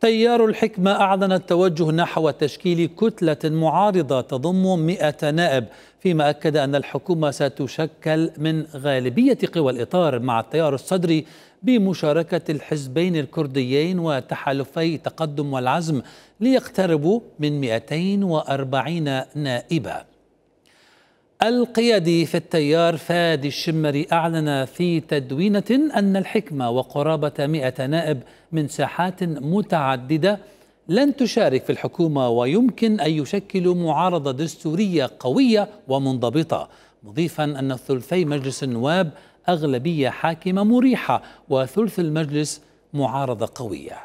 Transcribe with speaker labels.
Speaker 1: تيار الحكمة أعلن التوجه نحو تشكيل كتلة معارضة تضم 100 نائب فيما أكد أن الحكومة ستشكل من غالبية قوى الإطار مع التيار الصدري بمشاركة الحزبين الكرديين وتحالفي تقدم والعزم ليقتربوا من 240 نائبا القيادي في التيار فادي الشمري أعلن في تدوينة أن الحكمة وقرابة مئة نائب من ساحات متعددة لن تشارك في الحكومة ويمكن أن يشكلوا معارضة دستورية قوية ومنضبطة. مضيفا أن ثلثي مجلس النواب أغلبية حاكمة مريحة وثلث المجلس معارضة قوية.